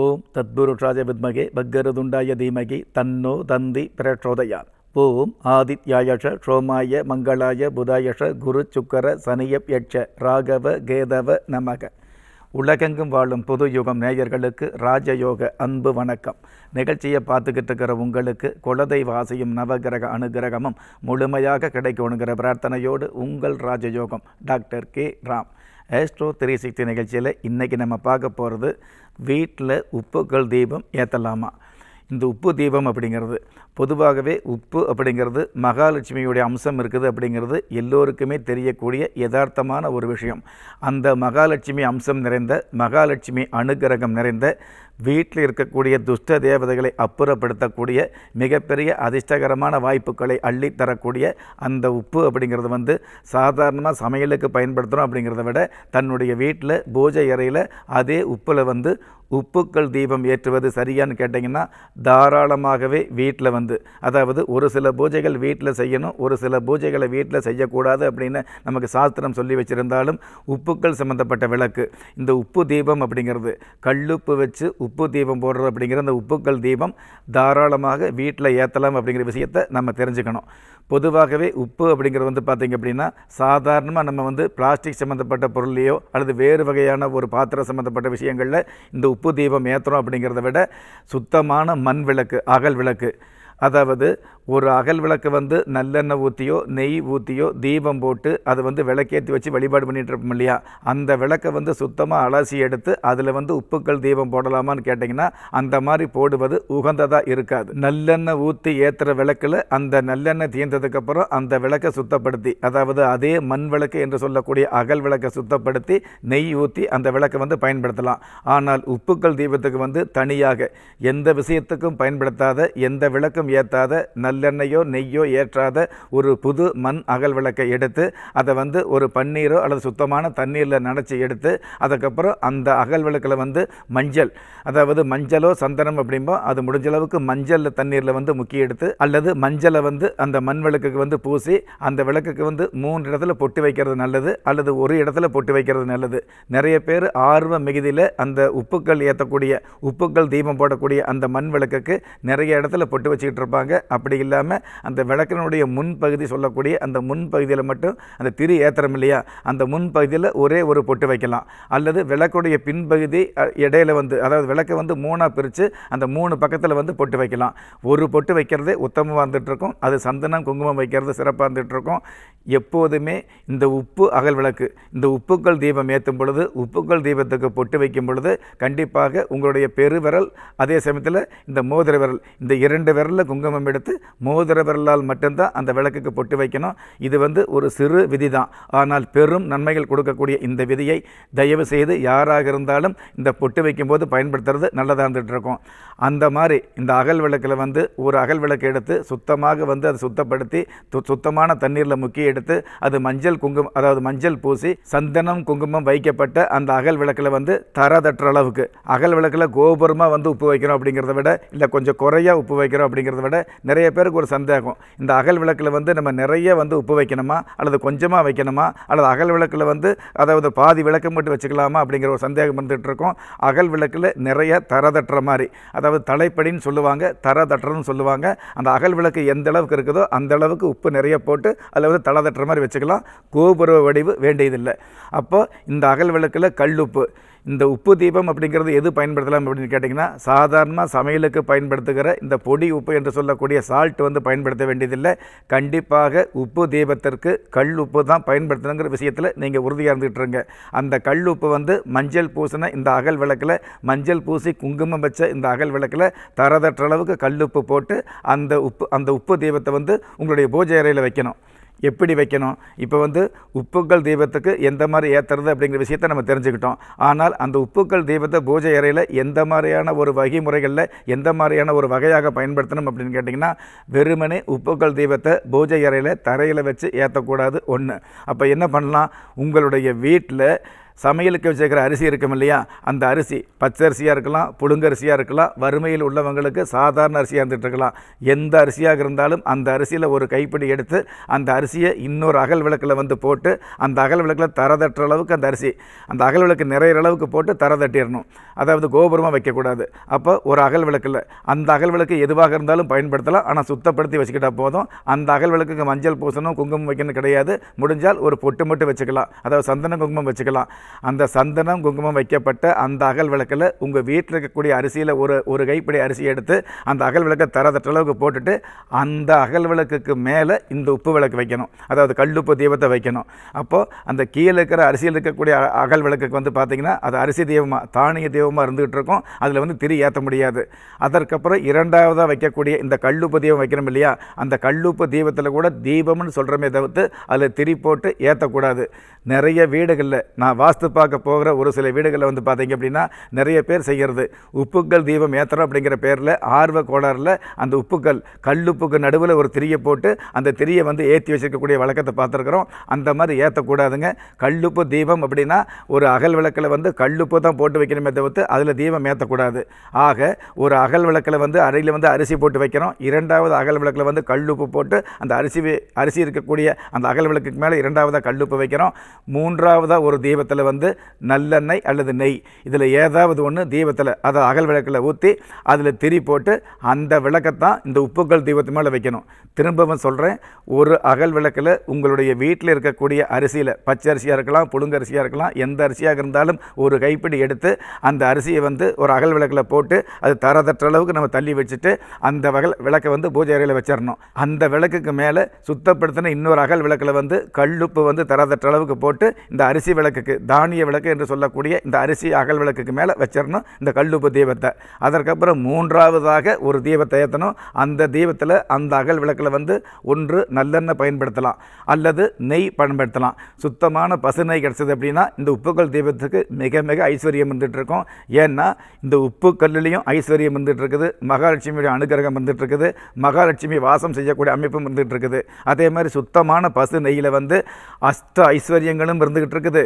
ஓம் தத்புருஷாய வித்மகே பக்கரதுண்டாய தீமகி தன்னோ தந்தி பிரச்சோதயா ஓம் ஆதித்யாயஷ ஷோமாய மங்களாய புதாயஷ குரு சுக்கர சனியப் யட்ச ராகவ கேதவ நமக. உலகெங்கும் வாழும் புது யுகம் நேயர்களுக்கு ராஜயோக அன்பு வணக்கம். நிகழ்ச்சியை பார்த்துக்கிட்டு இருக்கிற உங்களுக்கு குலதெய்வ ஆசையும் நவகிரக அனுகிரகமும் முழுமையாக கிடைக்கணுங்கிற பிரார்த்தனையோடு உங்கள் ராஜயோகம். Doctor K. Ram. Astro three sixty நிகழ்ச்சியில் இன்றைக்கி நம்ம பார்க்க போகிறது வீட்டில் உப்புக்கள் தீபம் ஏற்றலாமா இந்த உப்பு தீபம் அப்படிங்கிறது பொதுவாகவே உப்பு அப்படிங்கிறது மகாலட்சுமியுடைய அம்சம் இருக்குது அப்படிங்கிறது எல்லோருக்குமே தெரியக்கூடிய யதார்த்தமான ஒரு விஷயம். அந்த மகாலட்சுமி அம்சம் நிறைந்த மகாலட்சுமி அனுகிரகம் நிறைந்த வீட்டில் இருக்கக்கூடிய துஷ்ட தேவதைகளை அப்புறப்படுத்தக்கூடிய மிகப்பெரிய அதிர்ஷ்டகரமான வாய்ப்புகளை அள்ளித்தரக்கூடிய அந்த உப்பு அப்படிங்கிறது வந்து சாதாரணமாக சமையலுக்கு பயன்படுத்துகிறோம் அப்படிங்கிறத விட தன்னுடைய வீட்டில் பூஜை அறையில் அதே உப்பில் வந்து உப்புக்கள் தீபம் ஏற்றுவது சரியான்னு கேட்டிங்கன்னா தாராளமாகவே வீட்டில் வந்து அதாவது ஒரு சில பூஜைகள் வீட்டில் செய்யணும் ஒரு சில பூஜைகளை வீட்டில் செய்யக்கூடாது அப்படின்னு நமக்கு சாஸ்திரம் சொல்லி வச்சுருந்தாலும் உப்புக்கள் சம்மந்தப்பட்ட விளக்கு இந்த உப்பு தீபம் அப்படிங்கிறது கல்லுப்பு வச்சு உப்பு உப்பு தீபம் போடுறது அப்படிங்கிற அந்த உப்புக்கள் தீபம் தாராளமாக வீட்டில் ஏற்றலாம் அப்படிங்கிற விஷயத்தை நம்ம தெரிஞ்சுக்கணும். பொதுவாகவே உப்பு அப்படிங்கிறது வந்து பார்த்திங்க அப்படின்னா சாதாரணமாக நம்ம வந்து பிளாஸ்டிக் சம்மந்தப்பட்ட பொருள்லையோ அல்லது வேறு வகையான ஒரு பாத்திரம் சம்மந்தப்பட்ட விஷயங்களில் இந்த உப்பு தீபம் ஏற்றுறோம் அப்படிங்கிறத விட சுத்தமான மண் விளக்கு அகல் விளக்கு அதாவது ஒரு அகல் விளக்கு வந்து நல்லெண்ணெய் ஊற்றியோ நெய் ஊற்றியோ தீபம் போட்டு அதை வந்து விளக்கேற்றி வச்சு வழிபாடு பண்ணிகிட்டு இருப்போம் இல்லையா? அந்த விளக்கை வந்து சுத்தமாக அலசி எடுத்து அதில் வந்து உப்புக்கள் தீபம் போடலாமான்னு கேட்டிங்கன்னா அந்த மாதிரி போடுவது உகந்ததாக இருக்காது. நல்லெண்ணெய் ஊற்றி ஏற்றுற விளக்கில் அந்த நல்லெண்ணெய் தீர்ந்ததுக்கப்புறம் அந்த விளக்கை சுத்தப்படுத்தி அதாவது அதே மண் விளக்கு என்று சொல்லக்கூடிய அகல் விளக்கை சுத்தப்படுத்தி நெய் ஊற்றி அந்த விளக்கை வந்து பயன்படுத்தலாம். ஆனால் உப்புக்கள் தீபத்துக்கு வந்து தனியாக எந்த விஷயத்துக்கும் பயன்படுத்தாத எந்த விளக்கும் ஏற்றாத நல்லெண்ணெயோ நெய்யோ ஏற்றாத ஒரு புது மண் அகல் விளக்கை எடுத்து அதை வந்து ஒரு பன்னீரோ அல்லது சுத்தமான தண்ணீரில் நனைச்சி எடுத்து அதுக்கப்புறம் அந்த அகல் விளக்கில் வந்து மஞ்சள் அதாவது மஞ்சளோ சந்தனம் அப்படிம்போ அது முடிஞ்ச அளவுக்கு மஞ்சள் தண்ணீரில் வந்து முக்கிய எடுத்து அல்லது மஞ்சளை வந்து அந்த மண் விளக்குக்கு வந்து பூசி அந்த விளக்குக்கு வந்து மூன்று இடத்துல பொட்டு வைக்கிறது நல்லது அல்லது ஒரு இடத்துல பொட்டு வைக்கிறது நல்லது. நிறைய பேர் ஆர்வ மிகுதியில் அந்த உப்புக்கள் ஏற்றக்கூடிய உப்புக்கள் தீபம் போடக்கூடிய அந்த மண் விளக்குக்கு நிறைய இடத்துல பொட்டு வச்சுக்கிட்டு இருப்பாங்க அப்படி இல்லாமல் அந்த விளக்கினுடைய முன்பகுதி சொல்லக்கூடிய அந்த முன்பகுதியில் மட்டும் அந்த திரு ஏத்திரம் இல்லையா? அந்த முன்பகுதியில் ஒரே ஒரு பொட்டு வைக்கலாம். அல்லது விளக்குடைய பின்பகுதி இடையில வந்து அதாவது விளக்கை வந்து மூணாக பிரித்து அந்த மூணு பக்கத்தில் வந்து பொட்டு வைக்கலாம். ஒரு பொட்டு வைக்கிறதே உத்தமமாக இருந்துகிட்ருக்கும் அது சந்தனம் குங்குமம் வைக்கிறது சிறப்பாக இருந்துகிட்ருக்கும் எப்போதுமே இந்த உப்பு அகல் விளக்கு இந்த உப்புக்கள் தீபம் ஏற்றும் பொழுது உப்புக்கள் தீபத்துக்கு பொட்டு வைக்கும் பொழுது கண்டிப்பாக உங்களுடைய பெருவிரல் அதே சமயத்தில் இந்த மோதிர விரல் இந்த இரண்டு விரலில் குங்குமம் எடுத்து மோதிர விரலால் மட்டும்தான் அந்த விளக்குக்கு பொட்டு வைக்கணும். இது வந்து ஒரு சிறு விதி தான் ஆனால் பெரும் நன்மைகள் கொடுக்கக்கூடிய இந்த விதியை தயவு செய்து யாராக இருந்தாலும் இந்த பொட்டு வைக்கும்போது பயன்படுத்துறது நல்லதாக இருந்துகிட்டு இருக்கும். அந்த மாதிரி இந்த அகல் விளக்கில் வந்து ஒரு அகல் விளக்கு எடுத்து சுத்தமாக வந்து அதை சுத்தப்படுத்தி து- சுத்தமான தண்ணீரில் முக்கிய எடுத்து அது மஞ்சள் குங்குமம் அதாவது மஞ்சள் பூசி சந்தனம் குங்குமம் வைக்கப்பட்ட அந்த அகல் விளக்கில் வந்து தர தட்டுற அளவுக்கு. அகல் விளக்கில் கோபுரமாக வந்து உப்பு வைக்கிறோம் அப்படிங்கிறத விட இல்லை கொஞ்சம் குறையா உப்பு வைக்கிறோம் அப்படிங்கிறத விட நிறைய பேருக்கு ஒரு சந்தேகம். இந்த அகல் விளக்கில் வந்து நம்ம நிறைய வந்து உப்பு வைக்கணுமா? அல்லது கொஞ்சமாக வைக்கணுமா? அல்லது அகல் விளக்கில் வந்து அதாவது பாதி விளக்கு மட்டும் வச்சுக்கலாமா? அப்படிங்கிற ஒரு சந்தேகம் வந்துட்டு இருக்கோம். அகல் விளக்கில் நிறைய தர தட்டுற மாதிரி. அதாவது தலைப்படின்னு சொல்லுவாங்க தர தட்டுறதுன்னு சொல்லுவாங்க. அந்த அகல் விளக்கு எந்த அளவுக்கு இருக்குதோ அந்த அளவுக்கு உப்பு நிறைய போட்டு அதில் வந்து தலை தட்டுற மாதிரி வச்சுக்கலாம். கோபுர வடிவு வேண்டியதில்லை. அப்போ இந்த அகல் விளக்கில் கல்லுப்பு இந்த உப்பு தீபம் அப்படிங்கிறது எது பயன்படுத்தலாம் அப்படின்னு கேட்டிங்கன்னா சாதாரணமாக சமையலுக்கு பயன்படுத்துகிற இந்த பொடி உப்பு என்று சொல்லக்கூடிய சால்ட் வந்து பயன்படுத்த வேண்டியதில்லை. கண்டிப்பாக உப்பு தீபத்திற்கு கல் உப்பு தான் பயன்படுத்தணுங்கிற விஷயத்தில் நீங்கள் உறுதியாக இருந்துகிட்டுருங்க அந்த கல் உப்பு வந்து மஞ்சள் பூசின இந்த அகல் விளக்கில் மஞ்சள் பூசி குங்குமம் வச்ச இந்த அகல் விளக்கில் தரதற்ற அளவுக்கு கல்லுப்பு போட்டு அந்த உப்பு அந்த உப்பு தீபத்தை வந்து உங்களுடைய பூஜை அறையில் வைக்கணும். எப்படி வைக்கணும்? இப்போ வந்து உப்புக்கள் தீபத்துக்கு எந்த மாதிரி ஏற்றுறது அப்படிங்கிற விஷயத்தை நம்ம தெரிஞ்சுக்கிட்டோம். ஆனால் அந்த உப்புக்கள் தீபத்தை பூஜை அறையில் எந்த மாதிரியான ஒரு வகைமுறைகளில் எந்த மாதிரியான ஒரு வகையாக பயன்படுத்தணும் அப்படின்னு கேட்டிங்கன்னா வெறுமனே உப்புக்கள் தீபத்தை பூஜை அறையில் தரையில் வச்சு ஏற்றக்கூடாது ஒன்று அப்போ என்ன பண்ணலாம்? உங்களுடைய வீட்டில் சமையலுக்கு வச்சுருக்கிற அரிசி இருக்கும் இல்லையா? அந்த அரிசி பச்சை அரிசியாக இருக்கலாம் புழுங்கரிசியாக இருக்கலாம் வறுமையில் உள்ளவங்களுக்கு சாதாரண அரிசியாக இருந்துகிட்ருக்கலாம் எந்த அரிசியாக இருந்தாலும் அந்த அரிசியில் ஒரு கைப்பிடி எடுத்து அந்த அரிசியை இன்னொரு அகல் விளக்கில் வந்து போட்டு அந்த அகல் விளக்கில் தர தட்டுற அளவுக்கு அந்த அரிசி அந்த அகல் விளக்கு நிறையிற அளவுக்கு போட்டு தர தட்டிடணும். அதாவது கோபுரமாக வைக்கக்கூடாது. அப்போ ஒரு அகல் விளக்கில் அந்த அகல் விளக்கு எதுவாக இருந்தாலும் பயன்படுத்தலாம். ஆனால் சுத்தப்படுத்தி வச்சுக்கிட்டால் போதும். அந்த அகல் விளக்குக்கு மஞ்சள் பூசணும் குங்குமம் வைக்கணும் கிடையாது. முடிஞ்சால் ஒரு பொட்டு மட்டும் வச்சுக்கலாம். அதாவது சந்தன குங்குமம் வச்சுக்கலாம். அந்த சந்தனம் குங்குமம் வைக்கப்பட்ட அந்த அகல் விளக்கில் உங்கள் வீட்டில் இருக்கக்கூடிய அரிசியில் ஒரு ஒரு கைப்பிடி அரிசி எடுத்து அந்த அகல் விளக்கை தரதற்ற அளவுக்கு போட்டுட்டு அந்த அகல் விளக்குக்கு மேலே இந்த உப்பு விளக்கு வைக்கணும். அதாவது கல்லுப்பு தீபத்தை வைக்கணும். அப்போது அந்த கீழே இருக்கிற அரிசியில் இருக்கக்கூடிய அகல் விளக்குக்கு வந்து பார்த்தீங்கன்னா அது அரிசி தெய்வமாக தானிய தெய்வமாக இருந்துகிட்டு இருக்கும். அதில் வந்து திரி ஏற்ற முடியாது. அதற்கப்புறம் இரண்டாவதாக வைக்கக்கூடிய இந்த கல்லுப்பு தீபம் வைக்கிறோம் இல்லையா? அந்த கல்லுப்பு தீபத்தில் கூட தீபம்னு சொல்கிறோமே தவிர்த்து அதில் திரி போட்டு ஏற்றக்கூடாது நிறைய வீடுகளில் நான் வா வாஸ்து பார்க்க போகிற ஒரு சில வீடுகளில் வந்து பார்த்தீங்க அப்படின்னா நிறைய பேர் செய்கிறது. உப்புக்கள் தீபம் ஏற்றுறோம் அப்படிங்கிற பேரில் ஆர்வ கோளாறில் அந்த உப்புக்கள் கல்லுப்புக்கு நடுவில் ஒரு திரியை போட்டு அந்த திரியை வந்து ஏற்றி வச்சிருக்கக்கூடிய வழக்கத்தை பார்த்துருக்குறோம். அந்த மாதிரி ஏற்றக்கூடாதுங்க கல்லுப்பு தீபம் அப்படின்னா ஒரு அகல் விளக்கில் வந்து கல்லுப்பு தான் போட்டு வைக்கணுமே தவிர்த்து அதில் தீபம் ஏற்றக்கூடாது ஆக ஒரு அகல் விளக்கில் வந்து அறையில் வந்து அரிசி போட்டு வைக்கிறோம். இரண்டாவது அகல் விளக்கில் வந்து கல்லுப்பு போட்டு அந்த அரிசி அரிசி இருக்கக்கூடிய அந்த அகல் விளக்குக்கு மேலே இரண்டாவதாக கல்லுப்பு வைக்கிறோம். மூன்றாவதாக ஒரு தீபத்தில் வந்து நல்லெண்ணெய் அல்லது நெய். இதில் ஏதாவது ஒன்று தீபத்தில் அதை அகல் விளக்கில் ஊற்றி அதில் திரி போட்டு அந்த விளக்கத்தான் இந்த உப்புக்கள் தீபத்து மேலே வைக்கணும். திரும்பவும் சொல்கிறேன் ஒரு அகல் விளக்கில் உங்களுடைய வீட்டில் இருக்கக்கூடிய அரிசியில் பச்சை அரிசியாக இருக்கலாம் புழுங்கரிசியாக இருக்கலாம் எந்த அரிசியாக இருந்தாலும் ஒரு கைப்பிடி எடுத்து அந்த அரிசியை வந்து ஒரு அகல் விளக்கில் போட்டு அது தரதற்ற அளவுக்கு நம்ம தள்ளி வச்சுட்டு அந்த வகல் விளக்கை வந்து பூஜை அறையில் வச்சிடணும் அந்த விளக்குக்கு மேலே சுத்தப்படுத்தின இன்னொரு அகல் விளக்கில் வந்து கல்லுப்பு வந்து தரதற்ற அளவுக்கு போட்டு இந்த அரிசி விளக்குக்கு தானிய விளக்கு என்று சொல்லக்கூடிய இந்த அரிசி அகல் விளக்குக்கு மேலே வச்சிடணும் இந்த கல்லுப்பு தீபத்தை. அதற்கப்புறம் மூன்றாவதாக ஒரு தீபத்தை ஏற்றணும் அந்த தீபத்தில் அந்த அகல் விளக்கில் வந்து ஒன்று நல்லெண்ணெய் பயன்படுத்தலாம் அல்லது நெய் பயன்படுத்தலாம். சுத்தமான பசு நெய் கிடச்சது அப்படின்னா இந்த உப்புக்கல் தீபத்துக்கு மிக மிக ஐஸ்வர்யம் இருந்துட்டு ஏன்னா இந்த உப்பு கல்லுலேயும் ஐஸ்வர்யம் இருந்துகிட்ருக்குது மகாலட்சுமியுடைய அனுகிரகம் இருந்துகிட்ருக்குது மகாலட்சுமி வாசம் செய்யக்கூடிய அமைப்பும் இருந்துகிட்ருக்குது அதே மாதிரி சுத்தமான பசு நெய்யில் வந்து அஷ்ட ஐஸ்வர்யங்களும் இருந்துகிட்டு இருக்குது.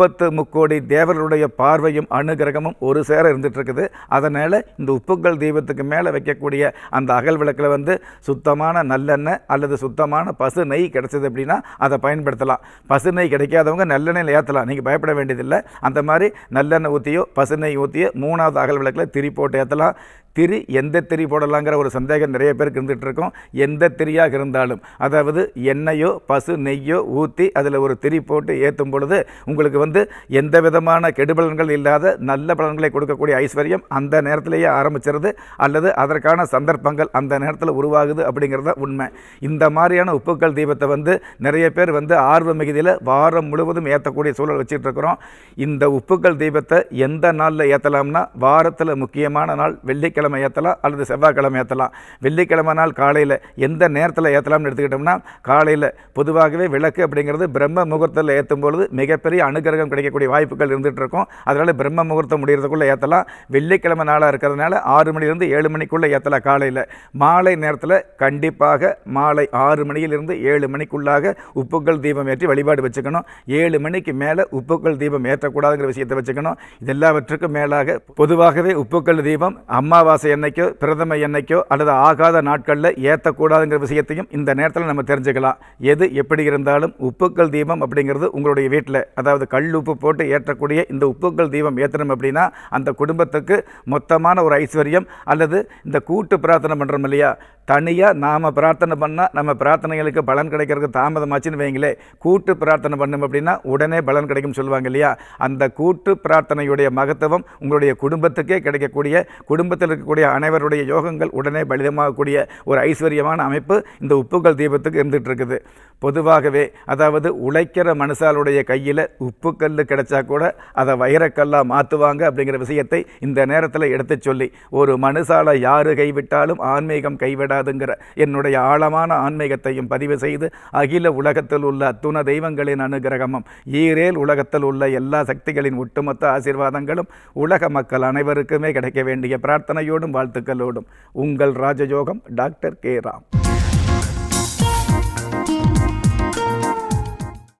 முப்பத்து முக்கோடி தேவர்களுடைய பார்வையும் அனுகிரகமும் ஒரு சேர இருந்துகிட்ருக்குது. அதனால் இந்த உப்புக்கள் தீபத்துக்கு மேலே வைக்கக்கூடிய அந்த அகல் விளக்கில் வந்து சுத்தமான நல்லெண்ணெய் அல்லது சுத்தமான பசு நெய் கிடைச்சது அப்படின்னா அதை பயன்படுத்தலாம். பசு நெய் கிடைக்காதவங்க நல்லெண்ணெயில் ஏற்றலாம். நீங்கள் பயப்பட வேண்டியதில்லை. அந்த மாதிரி நல்லெண்ணெய் ஊற்றியோ பசு நெய் ஊற்றியோ மூணாவது அகல் விளக்கில் திரி போட்டு ஏற்றலாம். திரி எந்த திரி போடலாங்கிற ஒரு சந்தேகம் நிறைய பேருக்கு இருந்துகிட்ருக்கோம் எந்த திரியாக இருந்தாலும். அதாவது எண்ணெயோ பசு நெய்யோ ஊற்றி அதில் ஒரு திரி போட்டு ஏற்றும் பொழுது உங்களுக்கு வந்து எந்த விதமான கெடுபலன்கள் இல்லாத நல்ல பலன்களை கொடுக்கக்கூடிய ஐஸ்வர்யம் அந்த நேரத்திலேயே ஆரம்பிச்சிருது. அல்லது அதற்கான சந்தர்ப்பங்கள் அந்த நேரத்தில் உருவாகுது அப்படிங்கிறத உண்மை. இந்த மாதிரியான உப்புக்கள் தீபத்தை வந்து நிறைய பேர் வந்து ஆர்வ மிகுதியில் வாரம் முழுவதும் ஏற்றக்கூடிய சூழல் வச்சுட்டு இருக்கிறோம். இந்த உப்புக்கள் தீபத்தை எந்த நாளில் ஏற்றலாம்னா வாரத்தில் முக்கியமான நாள் வெள்ளிக்கிழமை ஏற்றலாம் அல்லது செவ்வாய்க்கிழமை ஏற்றலாம். வெள்ளிக்கிழமை நாள் காலையில் எந்த நேரத்தில் ஏற்றலாம்னு எடுத்துக்கிட்டோம்னா காலையில் பொதுவாகவே விளக்கு அப்படிங்கிறது பிரம்ம முகூர்த்தத்தில் ஏற்றும் பொழுது மிகப்பெரிய அனுகிரகம் கிடைக்கக்கூடிய வாய்ப்புகள் இருந்துகிட்டு இருக்கும். அதனால் பிரம்ம முகூர்த்தம் முடிகிறதுக்குள்ளே ஏற்றலாம் வெள்ளிக்கிழமை நாளாக இருக்கிறதுனால ஆறு மணிலேருந்து ஏழு மணிக்குள்ளே ஏற்றலாம் காலையில். மாலை நேரத்தில் கண்டிப்பாக மாலை ஆறு மணியிலிருந்து ஏழு மணிக்குள்ளாக உப்புக்கள் தீபம் ஏற்றி வழிபாடு வச்சுக்கணும். ஏழு மணிக்கு மேலே உப்புக்கள் தீபம் ஏற்றக்கூடாதுங்கிற விஷயத்தை வச்சுக்கணும். இது எல்லாவற்றுக்கும் மேலாக பொதுவாகவே உப்புக்கள் தீபம் அம்மாவை அமாவாசை என்னைக்கோ பிரதம என்னைக்கோ அல்லது ஆகாத நாட்களில் ஏற்றக்கூடாதுங்கிற விஷயத்தையும் இந்த நேரத்தில் நம்ம தெரிஞ்சுக்கலாம். எது எப்படி இருந்தாலும் உப்புக்கள் தீபம் அப்படிங்கிறது உங்களுடைய வீட்டில் அதாவது கல் உப்பு போட்டு ஏற்றக்கூடிய இந்த உப்புக்கள் தீபம் ஏற்றணும் அப்படின்னா அந்த குடும்பத்துக்கு மொத்தமான ஒரு ஐஸ்வர்யம் அல்லது இந்த கூட்டு பிரார்த்தனை பண்ணுறோம் இல்லையா? தனியாக நாம் பிரார்த்தனை பண்ணால் நம்ம பிரார்த்தனைகளுக்கு பலன் கிடைக்கிறதுக்கு தாமதமாச்சுன்னு வைங்களே. கூட்டு பிரார்த்தனை பண்ணோம் அப்படின்னா உடனே பலன் கிடைக்கும் சொல்லுவாங்க இல்லையா? அந்த கூட்டு பிரார்த்தனையுடைய மகத்துவம் உங்களுடைய குடும்பத்துக்கே கிடைக்கக்கூடிய குடும்பத்தில் இருக்கக்கூடிய அனைவருடைய யோகங்கள் உடனே பலிதமாகக்கூடிய ஒரு ஐஸ்வர்யமான அமைப்பு இந்த உப்புக்கள் தீபத்துக்கு இருந்துகிட்டு இருக்குது பொதுவாகவே அதாவது உழைக்கிற மனுஷாலுடைய கையில் உப்புக்கல் கிடைச்சா கூட அதை வைரக்கல்லாக மாற்றுவாங்க அப்படிங்கிற விஷயத்தை இந்த நேரத்தில் எடுத்து சொல்லி ஒரு மனுஷாலை யார் கைவிட்டாலும் ஆன்மீகம் கைவிடாதுங்கிற என்னுடைய ஆழமான ஆன்மீகத்தையும் பதிவு செய்து அகில உலகத்தில் உள்ள அத்துண தெய்வங்களின் அனுகிரகமும் ஈரேல் உலகத்தில் உள்ள எல்லா சக்திகளின் ஒட்டுமொத்த ஆசீர்வாதங்களும் உலக மக்கள் அனைவருக்குமே கிடைக்க வேண்டிய நன்றியோடும் வாழ்த்துக்களோடும். உங்கள் ராஜயோகம் டாக்டர் கே. ராம்.